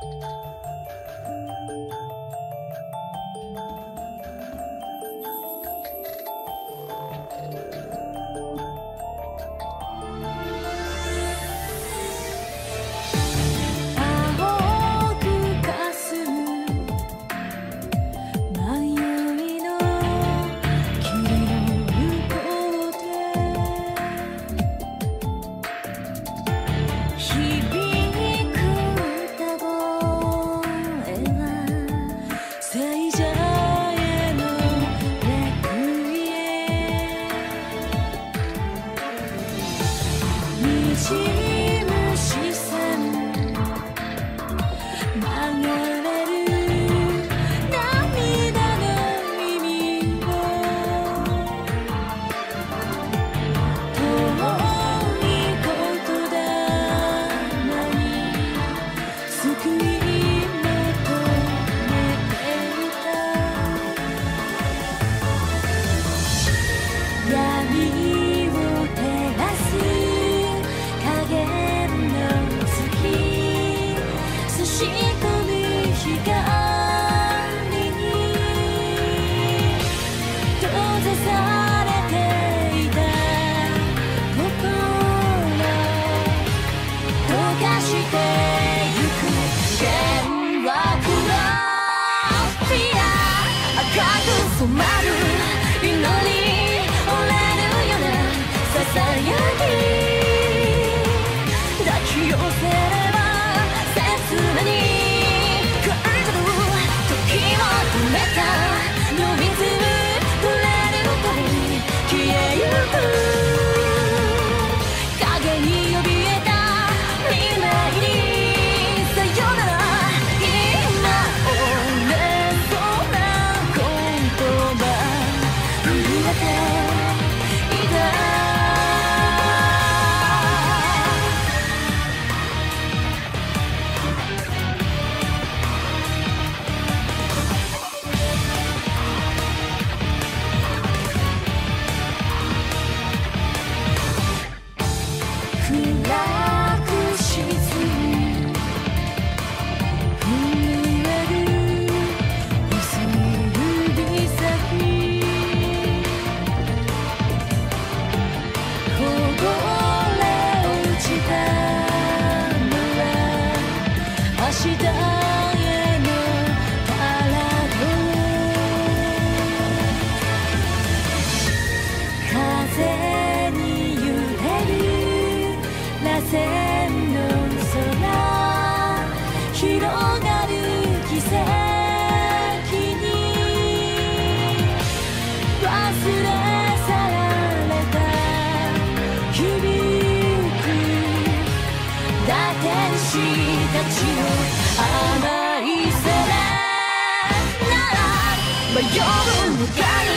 染まる響く堕天使たちの甘い空なら迷うのか